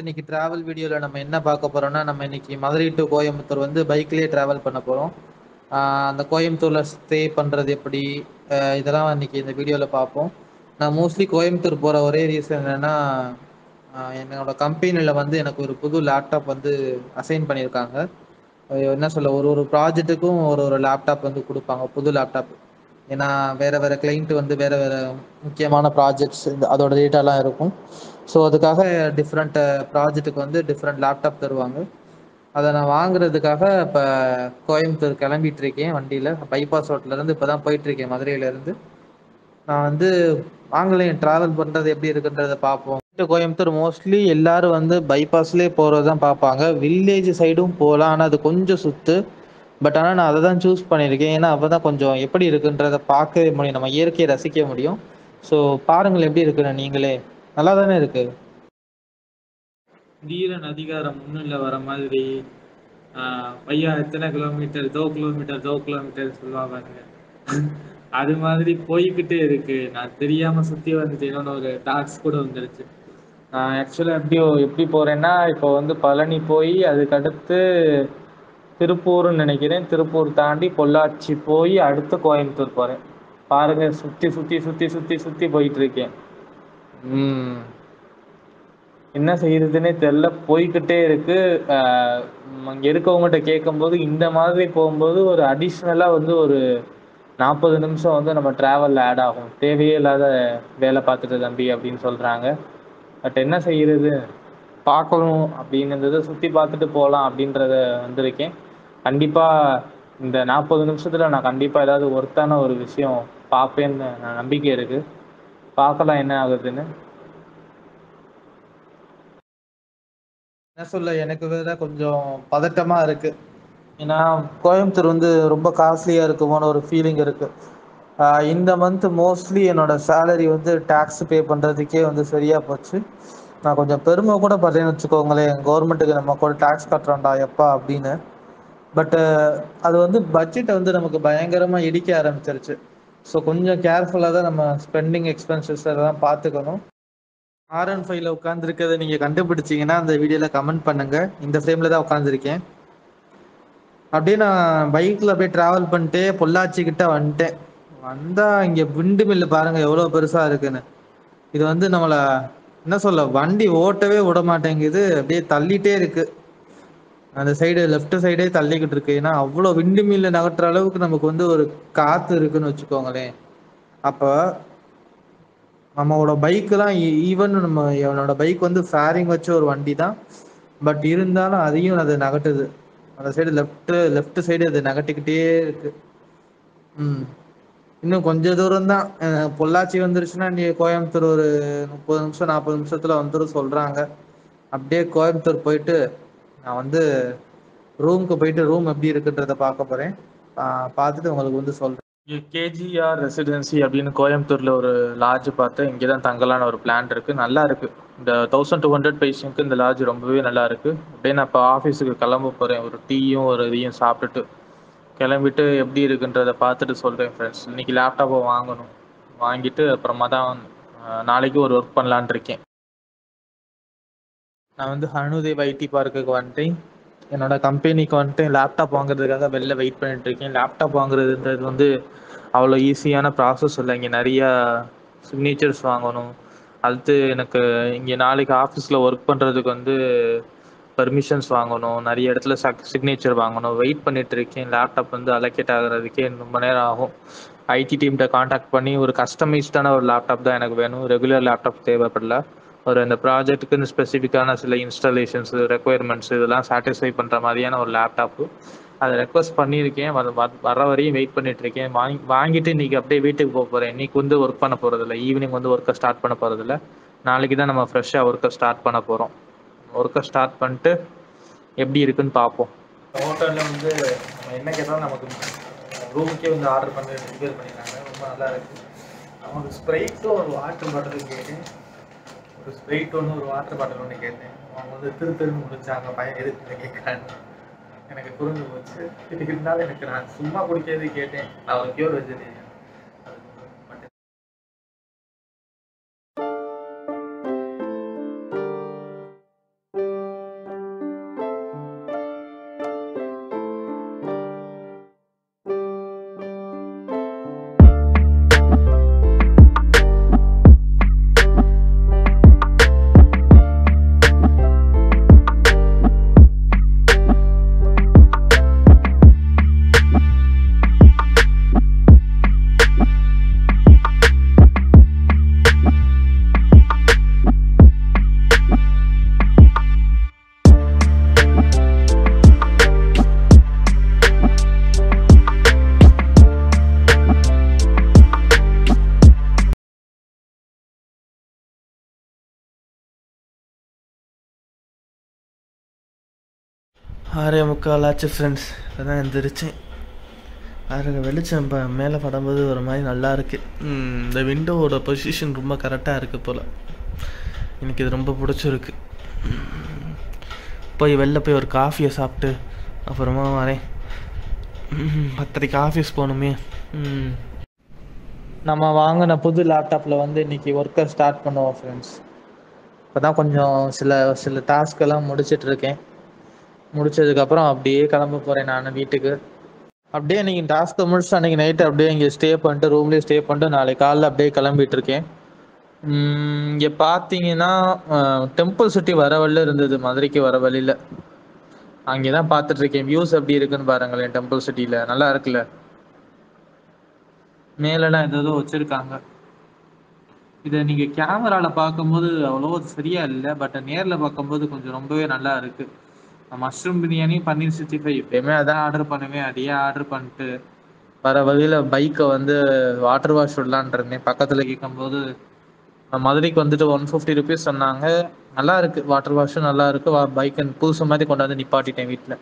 இன்னைக்கு டிராவல் வீடியோவில் நம்ம என்ன பார்க்க போறோம்னா நம்ம இன்னைக்கு மதுரை டு கோயம்புத்தூர் வந்து பைக்லேயே டிராவல் பண்ண போகிறோம் அந்த கோயம்புத்தூரில் ஸ்டே பண்ணுறது எப்படி? இதெல்லாம் இன்னைக்கு இந்த வீடியோவில் பார்ப்போம். நான் மோஸ்ட்லி கோயம்புத்தூர் போகிற ஒரே ரீசன் என்னென்னா என்னோட கம்பெனியில் வந்து எனக்கு ஒரு புது லேப்டாப் வந்து அசைன் பண்ணியிருக்காங்க. என்ன சொல்ல ஒரு ஒரு ப்ராஜெக்ட்டுக்கும் ஒரு ஒரு லேப்டாப் வந்து கொடுப்பாங்க புது லேப்டாப் ஏன்னா வேற வேற கிளைண்ட் வந்து வேற வேற முக்கியமான ப்ராஜெக்ட்ஸ் அதோட டேட்டாலாம் இருக்கும். ஸோ அதுக்காக டிஃப்ரெண்ட் ப்ராஜெக்ட்டுக்கு வந்து டிஃப்ரெண்ட் லேப்டாப் தருவாங்க. அதை நான் வாங்குறதுக்காக இப்போ கோயம்புத்தூர் கிளம்பிட்டு இருக்கேன் வண்டியில். பைபாஸ் ரோட்லேருந்து இப்போ தான் போயிட்டுருக்கேன் மதுரையிலேருந்து நான் வந்து வாங்கலையும் ட்ராவல் பண்ணுறது எப்படி இருக்குன்றத பார்ப்போம். கோயம்புத்தூர் மோஸ்ட்லி எல்லாரும் வந்து பைபாஸ்லேயே போகிறது தான் பார்ப்பாங்க. வில்லேஜ் சைடும் போகலாம். ஆனால் அது கொஞ்சம் சுற்று பட் ஆனால் நான் அதை தான் சூஸ் பண்ணியிருக்கேன். ஏன்னா அப்போ தான் கொஞ்சம் எப்படி இருக்குன்றதை பார்க்கவே முடியும். நம்ம இயற்கையை ரசிக்க முடியும். ஸோ பாருங்கள் எப்படி இருக்குன்னு நீங்களே. நல்லா தானே இருக்கு? தீரன் அதிகாரம் முன்னில் வர மாதிரி ஆஹ் பையா எத்தனை கிலோமீட்டர் தோ கிலோமீட்டர் தோ கிலோமீட்டர் சொல்லுவாங்க அது மாதிரி போய்கிட்டே இருக்கு. நான் தெரியாம சுத்தி வந்துட்டேன்னு ஒரு டாக்ஸ் கூட வந்துருச்சு. நான் ஆக்சுவலா எப்படி எப்படி போறேன்னா இப்போ வந்து பழனி போய் அதுக்கடுத்து திருப்பூர்னு நினைக்கிறேன். திருப்பூர் தாண்டி பொள்ளாச்சி போய் அடுத்து கோயம்புத்தூர் போகிறேன் பாருங்க சுற்றி சுற்றி சுற்றி சுற்றி சுற்றி போயிட்டு இருக்கேன் ம். என்ன செய்யறதுன்னே தெரில. போய்கிட்டே இருக்கு. அங்கே இருக்கவங்ககிட்ட கேட்கும்போது இந்த மாதிரி போகும்போது ஒரு அடிஷ்னலாக வந்து ஒரு நாற்பது நிமிஷம் வந்து நம்ம ட்ராவலில் ஆட் ஆகும். தேவையே இல்லாத வேலை பார்த்துட்டு தம்பி அப்படின்னு சொல்கிறாங்க பட் என்ன செய்யறது பார்க்கணும் அப்படிங்கிறத சுற்றி பார்த்துட்டு போகலாம் அப்படின்றத வந்திருக்கேன். கண்டிப்பா இந்த நாற்பது நிமிஷத்துல நான் கண்டிப்பா ஏதாவது ஒர்த்தான ஒரு விஷயம் பார்ப்பேன்னு நான் நம்பிக்கை இருக்கு. பார்க்கலாம் என்ன ஆகுதுன்னு. என்ன சொல்ல எனக்கு வேற கொஞ்சம் பதட்டமா இருக்கு. ஏன்னா கோயம்புத்தூர் வந்து ரொம்ப காஸ்ட்லியா இருக்குமோன்னு ஒரு ஃபீலிங் இருக்கு. இந்த மந்த் மோஸ்ட்லி என்னோட சேலரி வந்து டேக்ஸ் பே பண்றதுக்கே வந்து சரியா போச்சு. நான் கொஞ்சம் பெருமை கூட பார்த்தேன்னு வச்சுக்கோங்களேன். கவர்மெண்ட்டுக்கு நம்ம கூட டேக்ஸ் கட்டுறோம்டா எப்பா அப்படின்னு. பட்டு uh, அது வந்து பட்ஜெட்டை வந்து நமக்கு பயங்கரமாக இடிக்க ஆரம்பிச்சிருச்சு. ஸோ கொஞ்சம் கேர்ஃபுல்லாக தான் நம்ம ஸ்பெண்டிங் எக்ஸ்பென்சஸ் அதெல்லாம் பார்த்துக்கணும். ஆர் ஒன் ஃபைவ்ல உட்காந்துருக்கிறத நீங்கள் கண்டுபிடிச்சீங்கன்னா அந்த வீடியோவில் கமெண்ட் பண்ணுங்க. இந்த ஃப்ரேமில் தான் உட்காந்துருக்கேன் அப்படியே நான் பைக்கில் அப்படியே ட்ராவல் பண்ணிட்டே பொள்ளாச்சிக்கிட்ட வந்துட்டேன். வந்தால் இங்கே விண்டு மில்லு பாருங்கள் எவ்வளோ பெருசாக இருக்குன்னு. இது வந்து நம்மளை என்ன சொல்ல வண்டி ஓட்டவே விட மாட்டேங்குது அப்படியே தள்ளிட்டே இருக்குது அந்த சைடு லெஃப்ட் சைடே தள்ளிக்கிட்டு இருக்கு. ஏன்னா அவ்வளோ விண்டு மில்ல நகட்டுற அளவுக்கு நமக்கு வந்து ஒரு காத்து இருக்குன்னு வச்சுக்கோங்களேன். அப்போ நம்மளோட பைக்கெலாம் ஈவன் e, நம்ம என்னோட பைக் வந்து ஃபேரிங் வச்ச ஒரு வண்டி தான் பட் இருந்தாலும் அதையும் அது நகட்டுது. அந்த சைடு லெஃப்ட் லெஃப்ட் சைடு அது நகட்டிக்கிட்டே இருக்கு. ம். இன்னும் கொஞ்ச தூரம் தான் பொள்ளாச்சி வந்துருச்சுன்னா நீ கோயம்புத்தூர் ஒரு முப்பது நிமிஷம் நாற்பது நிமிஷத்துல வந்துடும் சொல்றாங்க. அப்படியே கோயம்புத்தூர் போயிட்டு நான் வந்து ரூமுக்கு போயிட்டு ரூம் எப்படி இருக்குன்றத பார்க்க போறேன். பார்த்துட்டு உங்களுக்கு வந்து சொல்றேன். கேஜிஆர் ரெசிடென்சி அப்படின்னு கோயம்புத்தூர்ல ஒரு லாட்ஜ் பார்த்து இங்கே தான் தங்கலான ஒரு பிளான் இருக்கு. நல்லா இருக்கு. இந்த தௌசண்ட் டூ ஹண்ட்ரட் பேஷண்ட்க்கு இந்த லாட்ஜ் ரொம்பவே நல்லா இருக்கு. அப்படியே நான் இப்போ ஆஃபீஸுக்கு கிளம்ப போறேன். ஒரு டீயும் ஒரு இதையும் சாப்பிட்டுட்டு கிளம்பிட்டு எப்படி இருக்குன்றத பார்த்துட்டு சொல்றேன் ஃப்ரெண்ட்ஸ் இன்னைக்கு லேப்டாப்பை வாங்கணும். வாங்கிட்டு அப்புறமா தான் நாளைக்கு ஒரு ஒர்க் பண்ணலான்னு இருக்கேன். நான் வந்து ஹனுதேவ் ஐடி பார்க்குக்கு வந்துட்டேன். என்னோட கம்பெனிக்கு வந்துட்டு லேப்டாப் வாங்குறதுக்காக வெளில வெயிட் பண்ணிட்டு இருக்கேன் லேப்டாப் வாங்குறதுன்றது வந்து அவ்வளோ ஈஸியான ப்ராசஸ் இல்லை. இங்கே நிறையா சிக்னேச்சர்ஸ் வாங்கணும். அடுத்து எனக்கு இங்கே நாளைக்கு ஆஃபீஸில் ஒர்க் பண்ணுறதுக்கு வந்து பர்மிஷன்ஸ் வாங்கணும். நிறைய இடத்துல சிக்னேச்சர் வாங்கணும். வெயிட் பண்ணிட்டு இருக்கேன் லேப்டாப் வந்து அலோகேட் ஆகிறதுக்கே ரொம்ப நேரம் ஆகும். ஐடி டீம்கிட்ட காண்டாக்ட் பண்ணி ஒரு கஸ்டமைஸ்டான ஒரு லேப்டாப் தான் எனக்கு வேணும். ரெகுலர் லேப்டாப் தேவைப்படல. ஒரு இந்த ப்ராஜெக்ட்டுக்குன்னு ஸ்பெசிஃபிக்கான சில இன்ஸ்டலேஷன்ஸ் ரெக்குயர்மெண்ட்ஸ் இதெல்லாம் சாட்டிஸ்ஃபை பண்ணுற மாதிரியான ஒரு லேப்டாப்பு அதை ரெக்வஸ்ட் பண்ணியிருக்கேன். வர வர வரையும் வெயிட் பண்ணிட்டு இருக்கேன் வாங்கி வாங்கிட்டு இன்னைக்கு அப்படியே வீட்டுக்கு போக போகிறேன் இன்னைக்கு வந்து ஒர்க் பண்ண போகிறதில்ல ஈவினிங் வந்து ஒர்க்கை ஸ்டார்ட் பண்ண போகிறதில்ல நாளைக்கு தான் நம்ம ஃப்ரெஷ்ஷாக ஒர்க்கை ஸ்டார்ட் பண்ண போகிறோம் ஒர்க்கை ஸ்டார்ட் பண்ணிட்டு எப்படி இருக்குன்னு பார்ப்போம். ஹோட்டலில் வந்து நம்ம என்ன கேட்டாலும் நமக்கு ரூமுக்கே வந்து ஆர்டர் பண்ணி டெலிவரி பண்ணிடுறாங்க. ரொம்ப நல்லா இருக்குது நமக்கு ஸ்ப்ரைட்டும் ஒரு வாட்டர் பாட்டில் கேட்டு ஒரு ஸ்ப்ரைட் ஒன்று ஒரு வாட்டர் பாட்டில் ஒன்று கேட்டேன். அவங்க வந்து திரு திருன்னு முடிச்சாங்க பையன் எதுக்கு கேட்குறான்னு எனக்கு புரிஞ்சு போச்சு. இருந்தாலும் எனக்கு நான் சும்மா குடிக்கிறது கேட்டேன். நான் ஒரு பியூர் வெஜிடேரியன் ஆறே முக்கால் ஆச்சு ஃப்ரெண்ட்ஸ் இப்போ தான் எழுந்திரிச்சேன் பாருங்க வெளிச்சம் இப்போ மேலே படும்போது ஒரு மாதிரி நல்லா இருக்கு. இந்த விண்டோவோட பொசிஷன் ரொம்ப கரெக்டாக இருக்குது போல். எனக்கு இது ரொம்ப பிடிச்சிருக்கு. போய் வெளில போய் ஒரு காஃபியை சாப்பிட்டு அப்புறமா வரேன். ம், பத்தரைக்கு ஆஃபீஸ் போகணுமே. நம்ம வாங்கின புது லேப்டாப்பில் வந்து இன்னைக்கு ஒர்க்கை ஸ்டார்ட் பண்ணுவோம் ஃப்ரெண்ட்ஸ் இப்போ தான் கொஞ்சம் சில சில டாஸ்க்கெல்லாம் எல்லாம் முடிச்சிட்டு இருக்கேன். முடிச்சதுக்கப்புறம் அப்படியே கிளம்ப போகிறேன் நான் வீட்டுக்கு. அப்படியே இன்னைக்கு டாஸ்க்கை முடிச்சு அன்றைக்கி நைட்டு அப்படியே இங்கே ஸ்டே பண்ணிட்டு ரூம்லேயே ஸ்டே பண்ணிட்டு நாளைக்கு காலைல அப்படியே கிளம்பிட்டு இருக்கேன். இங்கே பார்த்தீங்கன்னா டெம்பிள் சிட்டி வர வழியில் இருந்தது மதுரைக்கு வர வழியில். அங்கே தான் பார்த்துட்டு இருக்கேன். வியூஸ் எப்படி இருக்குன்னு பாருங்களேன் டெம்பிள் சிட்டியில் நல்லா இருக்குல்ல? மேலெல்லாம் ஏதோ வச்சிருக்காங்க. இதை நீங்கள் கேமராவில் பார்க்கும்போது அவ்வளோ சரியாக இல்லை பட் நேரில் பார்க்கும்போது கொஞ்சம் ரொம்பவே நல்லா இருக்குது mushroom biryani paneer sixty five. எப்பயுமே அதான் ஆர்டர் பண்ணுவேன். அதையே ஆர்டர் பண்ணிட்டு வர வகையில் பைக்கை வந்து வாட்டர் வாஷ் விடலான் இருந்தேன். பக்கத்தில் கேட்கும்போது மதுரைக்கு வந்துட்டு ஒன் ஃபிஃப்டி ருபீஸ் சொன்னாங்க. நல்லா இருக்கு. வாட்டர் வாஷும் நல்லா இருக்கு. பைக் புதுசு மாதிரி கொண்டாந்து நிப்பாட்டிட்டேன் வீட்டில்